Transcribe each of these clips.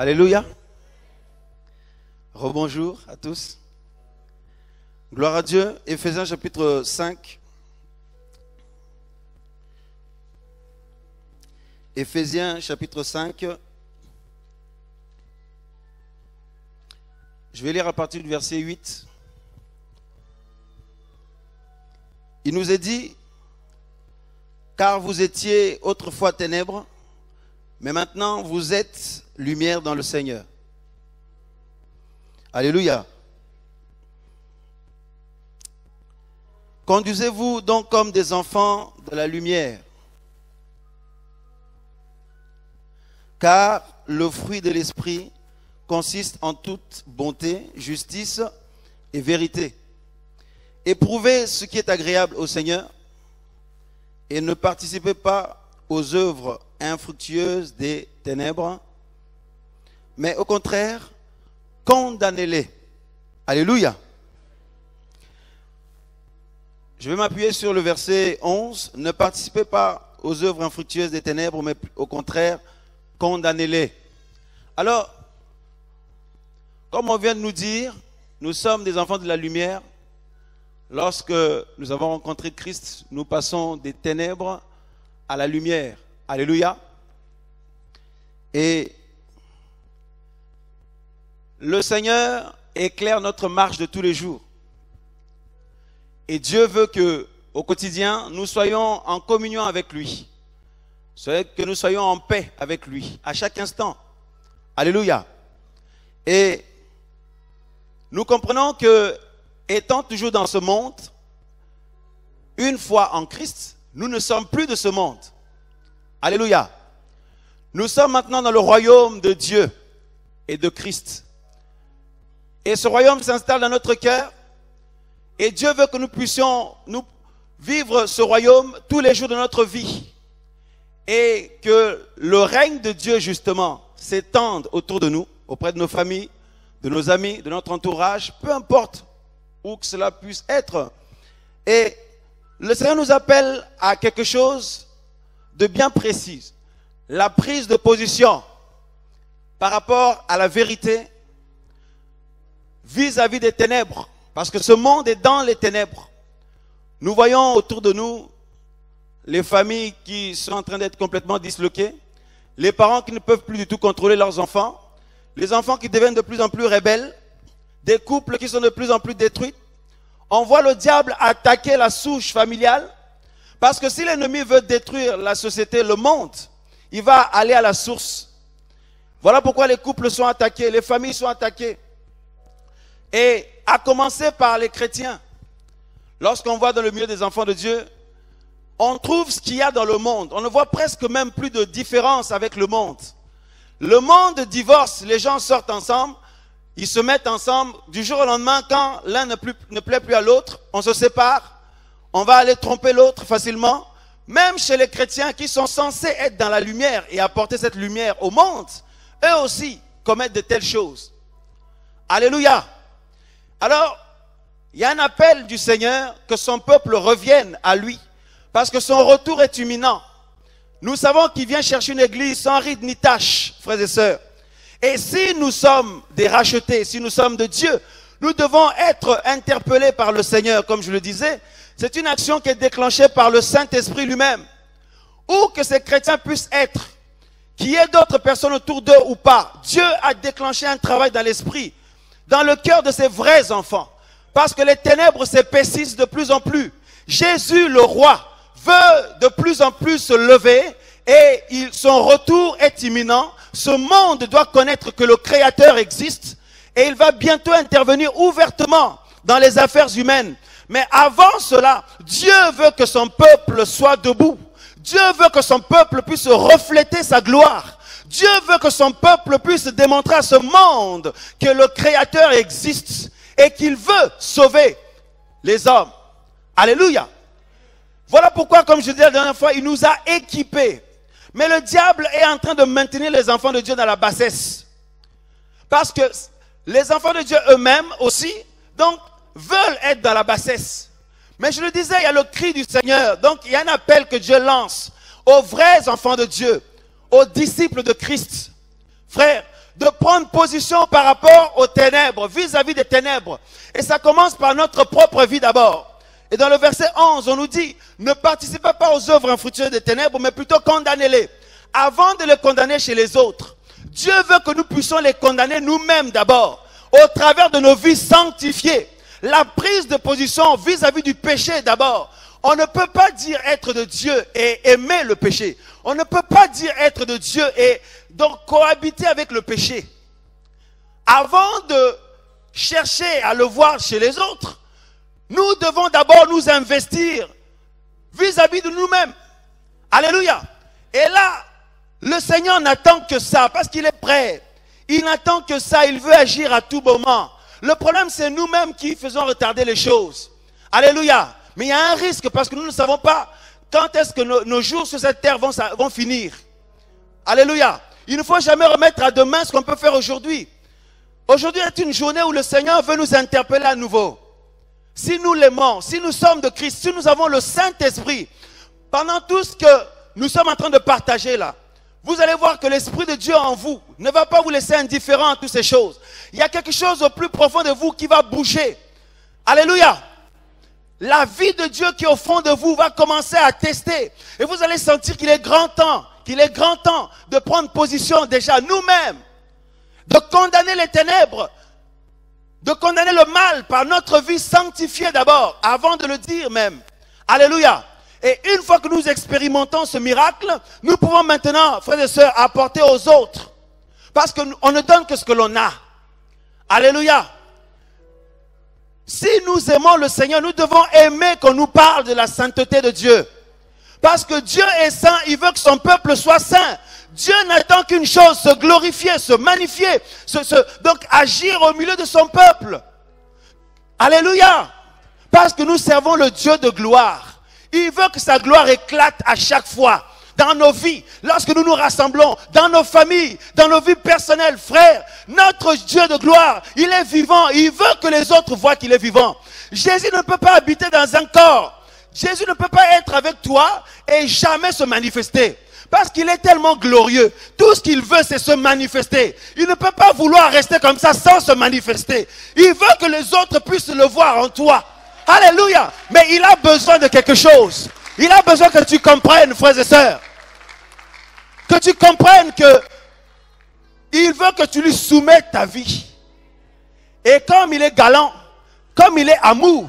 Alléluia. Rebonjour à tous. Gloire à Dieu. Éphésiens chapitre 5. Éphésiens chapitre 5. Je vais lire à partir du verset 8. Il nous est dit, car vous étiez autrefois ténèbres, mais maintenant vous êtes lumière dans le Seigneur. Alléluia. Conduisez-vous donc comme des enfants de la lumière, car le fruit de l'Esprit consiste en toute bonté, justice et vérité. Éprouvez ce qui est agréable au Seigneur et ne participez pas aux œuvres infructueuses des ténèbres, mais au contraire, condamnez-les. Alléluia. Je vais m'appuyer sur le verset 11. Ne participez pas aux œuvres infructueuses des ténèbres, mais au contraire, condamnez-les. Alors, comme on vient de nous dire, nous sommes des enfants de la lumière. Lorsque nous avons rencontré Christ, nous passons des ténèbres à la lumière. Alléluia. Et le Seigneur éclaire notre marche de tous les jours. Et Dieu veut que, au quotidien, nous soyons en communion avec lui. Que nous soyons en paix avec lui, à chaque instant. Alléluia. Et nous comprenons que, étant toujours dans ce monde, une fois en Christ, nous ne sommes plus de ce monde. Alléluia. Nous sommes maintenant dans le royaume de Dieu et de Christ. Et ce royaume s'installe dans notre cœur. Et Dieu veut que nous puissions vivre ce royaume tous les jours de notre vie. Et que le règne de Dieu, justement, s'étende autour de nous, auprès de nos familles, de nos amis, de notre entourage, peu importe où que cela puisse être. Et le Seigneur nous appelle à quelque chose de bien précis. La prise de position par rapport à la vérité vis-à-vis des ténèbres. Parce que ce monde est dans les ténèbres. Nous voyons autour de nous les familles qui sont en train d'être complètement disloquées, les parents qui ne peuvent plus du tout contrôler leurs enfants, les enfants qui deviennent de plus en plus rebelles, des couples qui sont de plus en plus détruits. On voit le diable attaquer la souche familiale, parce que si l'ennemi veut détruire la société, le monde, il va aller à la source. Voilà pourquoi les couples sont attaqués, les familles sont attaquées. Et à commencer par les chrétiens. Lorsqu'on voit dans le milieu des enfants de Dieu, on trouve ce qu'il y a dans le monde. On ne voit presque même plus de différence avec le monde. Le monde divorce, les gens sortent ensemble, ils se mettent ensemble. Du jour au lendemain, quand l'un ne, plaît plus à l'autre, on se sépare. On va aller tromper l'autre facilement. Même chez les chrétiens qui sont censés être dans la lumière et apporter cette lumière au monde, eux aussi commettent de telles choses. Alléluia. Alors, il y a un appel du Seigneur que son peuple revienne à lui, parce que son retour est imminent. Nous savons qu'il vient chercher une église sans ride ni tache, frères et sœurs. Et si nous sommes des rachetés, si nous sommes de Dieu, nous devons être interpellés par le Seigneur, comme je le disais. C'est une action qui est déclenchée par le Saint-Esprit lui-même. Où que ces chrétiens puissent être, qu'il y ait d'autres personnes autour d'eux ou pas, Dieu a déclenché un travail dans l'esprit dans le cœur de ses vrais enfants. Parce que les ténèbres s'épaississent de plus en plus. Jésus, le roi, veut de plus en plus se lever et son retour est imminent. Ce monde doit connaître que le Créateur existe et il va bientôt intervenir ouvertement dans les affaires humaines. Mais avant cela, Dieu veut que son peuple soit debout. Dieu veut que son peuple puisse refléter sa gloire. Dieu veut que son peuple puisse démontrer à ce monde que le Créateur existe et qu'il veut sauver les hommes. Alléluia. Voilà pourquoi, comme je disais la dernière fois, il nous a équipés. Mais le diable est en train de maintenir les enfants de Dieu dans la bassesse. Parce que les enfants de Dieu eux-mêmes aussi, donc, veulent être dans la bassesse. Mais je le disais, il y a le cri du Seigneur. Donc, il y a un appel que Dieu lance aux vrais enfants de Dieu aux disciples de Christ. Frère, de prendre position par rapport aux ténèbres, vis-à-vis des ténèbres. Et ça commence par notre propre vie d'abord. Et dans le verset 11, on nous dit, ne participez pas aux œuvres infructueuses des ténèbres, mais plutôt condamnez-les. Avant de les condamner chez les autres, Dieu veut que nous puissions les condamner nous-mêmes d'abord, au travers de nos vies sanctifiées. La prise de position vis-à-vis du péché d'abord. On ne peut pas dire être de Dieu et aimer le péché. On ne peut pas dire être de Dieu et donc cohabiter avec le péché. Avant de chercher à le voir chez les autres, nous devons d'abord nous investir vis-à-vis de nous-mêmes. Alléluia. Et là, le Seigneur n'attend que ça parce qu'il est prêt. Il n'attend que ça. Il veut agir à tout moment. Le problème, c'est nous-mêmes qui faisons retarder les choses. Alléluia. Mais il y a un risque parce que nous ne savons pas quand est-ce que nos, jours sur cette terre vont, finir. Alléluia. Il ne faut jamais remettre à demain ce qu'on peut faire aujourd'hui. Aujourd'hui est une journée où le Seigneur veut nous interpeller à nouveau. Si nous l'aimons, si nous sommes de Christ, si nous avons le Saint-Esprit, pendant tout ce que nous sommes en train de partager là, vous allez voir que l'Esprit de Dieu en vous ne va pas vous laisser indifférent à toutes ces choses. Il y a quelque chose au plus profond de vous qui va bouger. Alléluia. La vie de Dieu qui est au fond de vous va commencer à tester. Et vous allez sentir qu'il est grand temps, qu'il est grand temps de prendre position déjà nous-mêmes, de condamner les ténèbres, de condamner le mal par notre vie sanctifiée d'abord, avant de le dire même. Alléluia. Et une fois que nous expérimentons ce miracle, nous pouvons maintenant, frères et sœurs, apporter aux autres. Parce qu'on ne donne que ce que l'on a. Alléluia. Si nous aimons le Seigneur, nous devons aimer qu'on nous parle de la sainteté de Dieu. Parce que Dieu est saint, il veut que son peuple soit saint. Dieu n'attend qu'une chose, se glorifier, se magnifier, donc agir au milieu de son peuple. Alléluia. Parce que nous servons le Dieu de gloire. Il veut que sa gloire éclate à chaque fois dans nos vies, lorsque nous nous rassemblons, dans nos familles, dans nos vies personnelles, frères. Notre Dieu de gloire, il est vivant. Il veut que les autres voient qu'il est vivant. Jésus ne peut pas habiter dans un corps. Jésus ne peut pas être avec toi et jamais se manifester. Parce qu'il est tellement glorieux. Tout ce qu'il veut, c'est se manifester. Il ne peut pas vouloir rester comme ça sans se manifester. Il veut que les autres puissent le voir en toi. Alléluia. Mais il a besoin de quelque chose. Il a besoin que tu comprennes, frères et sœurs. Que tu comprennes que il veut que tu lui soumettes ta vie. Et comme il est galant, comme il est amour,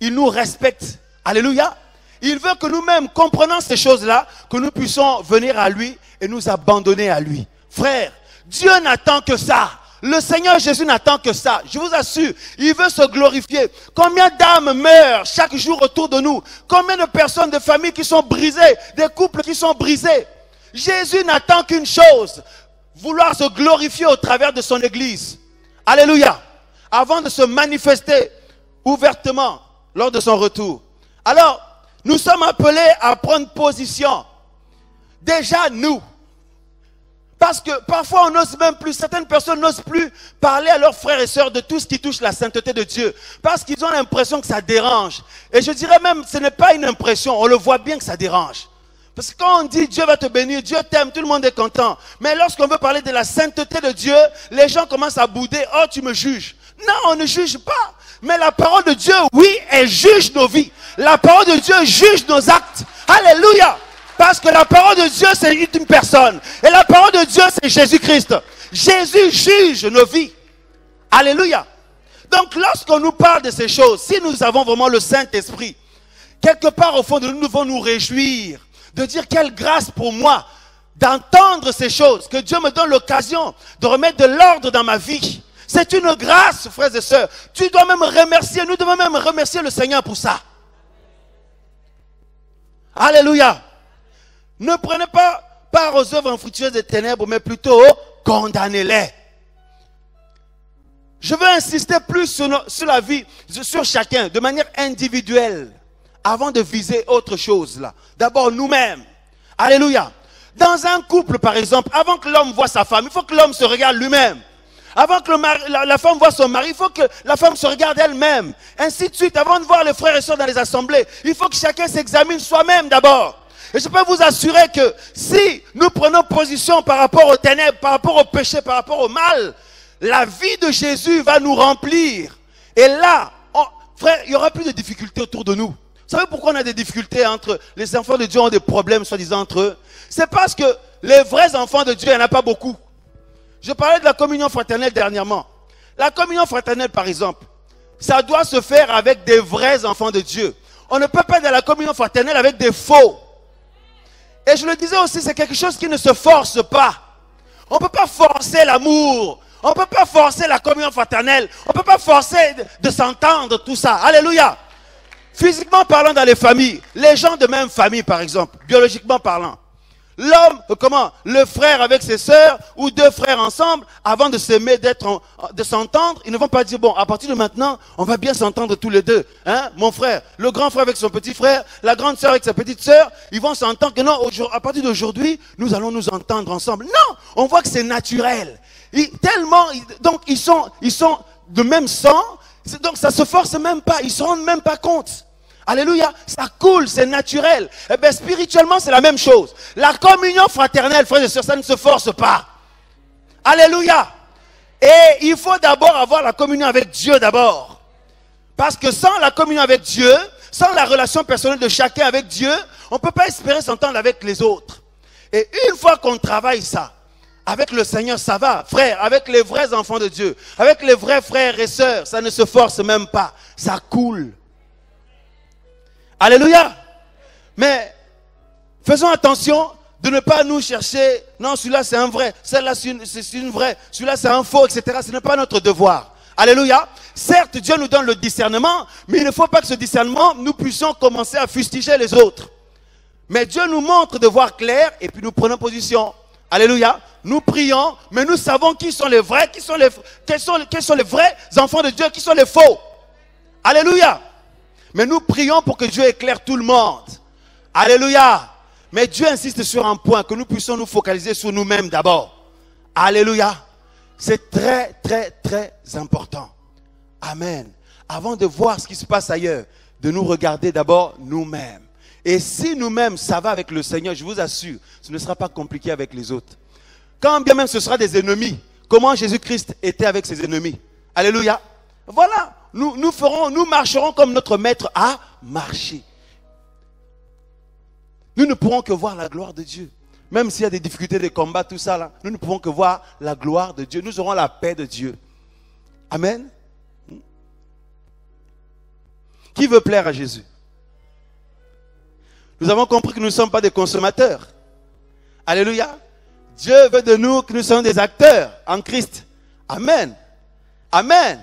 il nous respecte. Alléluia. Il veut que nous-mêmes, comprenant ces choses-là, que nous puissions venir à lui et nous abandonner à lui. Frère, Dieu n'attend que ça. Le Seigneur Jésus n'attend que ça. Je vous assure, il veut se glorifier. Combien d'âmes meurent chaque jour autour de nous? Combien de personnes, de familles qui sont brisées, des couples qui sont brisés? Jésus n'attend qu'une chose, vouloir se glorifier au travers de son Église. Alléluia. Avant de se manifester ouvertement lors de son retour. Alors, nous sommes appelés à prendre position. Déjà, nous, parce que parfois on n'ose même plus, certaines personnes n'osent plus parler à leurs frères et sœurs de tout ce qui touche la sainteté de Dieu. Parce qu'ils ont l'impression que ça dérange. Et je dirais même, ce n'est pas une impression, on le voit bien que ça dérange. Parce que quand on dit Dieu va te bénir, Dieu t'aime, tout le monde est content. Mais lorsqu'on veut parler de la sainteté de Dieu, les gens commencent à bouder. Oh, tu me juges. Non, on ne juge pas. Mais la parole de Dieu, oui, elle juge nos vies. La parole de Dieu juge nos actes. Alléluia. Parce que la parole de Dieu, c'est une personne. Et la parole de Dieu, c'est Jésus-Christ. Jésus juge nos vies. Alléluia. Donc lorsqu'on nous parle de ces choses, si nous avons vraiment le Saint-Esprit, quelque part au fond de nous, nous devons nous réjouir, de dire quelle grâce pour moi d'entendre ces choses, que Dieu me donne l'occasion de remettre de l'ordre dans ma vie. C'est une grâce, frères et sœurs. Tu dois même remercier, nous devons même remercier le Seigneur pour ça. Alléluia. Ne prenez pas part aux œuvres infructueuses des ténèbres, mais plutôt condamnez-les. Je veux insister plus sur, la vie, sur chacun, de manière individuelle, avant de viser autre chose là. D'abord nous-mêmes. Alléluia. Dans un couple, par exemple, avant que l'homme voit sa femme, il faut que l'homme se regarde lui-même. Avant que la, la, femme voit son mari, il faut que la femme se regarde elle-même. Ainsi de suite, avant de voir les frères et sœurs dans les assemblées, il faut que chacun s'examine soi-même d'abord. Et je peux vous assurer que si nous prenons position par rapport aux ténèbres, par rapport au péché, par rapport au mal, la vie de Jésus va nous remplir. Et là, frère, il n'y aura plus de difficultés autour de nous. Vous savez pourquoi on a des difficultés entre les enfants de Dieu ont des problèmes soi-disant entre eux? C'est parce que les vrais enfants de Dieu, il n'y en a pas beaucoup. Je parlais de la communion fraternelle dernièrement. La communion fraternelle, par exemple, ça doit se faire avec des vrais enfants de Dieu. On ne peut pas être dans la communion fraternelle avec des faux. Et je le disais aussi, c'est quelque chose qui ne se force pas. On ne peut pas forcer l'amour. On ne peut pas forcer la communion fraternelle. On ne peut pas forcer de, s'entendre, tout ça. Alléluia. Physiquement parlant dans les familles, les gens de même famille, par exemple, biologiquement parlant, L'homme, euh, comment Le frère avec ses sœurs ou deux frères ensemble, avant de s'aimer, d'être, de s'entendre, ils ne vont pas dire bon, à partir de maintenant, on va bien s'entendre tous les deux, hein Mon frère, le grand frère avec son petit frère, la grande sœur avec sa petite sœur, ils vont s'entendre que non, à partir d'aujourd'hui, nous allons nous entendre ensemble. Non, on voit que c'est naturel. tellement, donc ils sont, ils sont de même sang, donc ça se force même pas, ils se rendent même pas compte. Alléluia, ça coule, c'est naturel. Eh bien, spirituellement, c'est la même chose. La communion fraternelle, frères et sœurs, ça ne se force pas. Alléluia. Et il faut d'abord avoir la communion avec Dieu d'abord. Parce que sans la communion avec Dieu, sans la relation personnelle de chacun avec Dieu, on ne peut pas espérer s'entendre avec les autres. Et une fois qu'on travaille ça, avec le Seigneur, ça va, frère, avec les vrais enfants de Dieu, avec les vrais frères et sœurs, ça ne se force même pas, ça coule. Alléluia. Mais faisons attention de ne pas nous chercher, non, celui-là c'est un vrai, celle-là c'est une, vraie, celui-là c'est un faux, etc. Ce n'est pas notre devoir. Alléluia. Certes, Dieu nous donne le discernement, mais il ne faut pas que ce discernement, nous puissions commencer à fustiger les autres. Mais Dieu nous montre de voir clair et puis nous prenons position. Alléluia. Nous prions, mais nous savons qui sont les vrais, qui sont les, quels sont, quels sont les vrais enfants de Dieu, qui sont les faux. Alléluia. Mais nous prions pour que Dieu éclaire tout le monde. Alléluia. Mais Dieu insiste sur un point, que nous puissions nous focaliser sur nous-mêmes d'abord. Alléluia. C'est très, très, très important. Amen. Avant de voir ce qui se passe ailleurs, de nous regarder d'abord nous-mêmes. Et si nous-mêmes, ça va avec le Seigneur, je vous assure, ce ne sera pas compliqué avec les autres. Quand bien même ce sera des ennemis, comment Jésus-Christ était avec ses ennemis. Alléluia. Voilà nous, marcherons comme notre maître a marché. Nous ne pourrons que voir la gloire de Dieu. Même s'il y a des difficultés de combat, tout ça nous ne pouvons que voir la gloire de Dieu. Nous aurons la paix de Dieu. Amen. Qui veut plaire à Jésus? Nous avons compris que nous ne sommes pas des consommateurs. Alléluia. Dieu veut de nous que nous soyons des acteurs en Christ. Amen. Amen.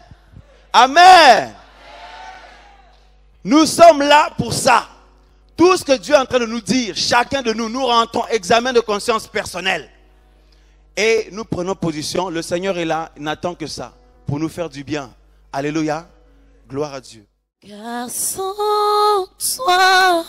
Amen. Nous sommes là pour ça. Tout ce que Dieu est en train de nous dire, chacun de nous, nous rentrons examen de conscience personnelle. Et nous prenons position. Le Seigneur est là, il n'attend que ça pour nous faire du bien. Alléluia. Gloire à Dieu. Toi,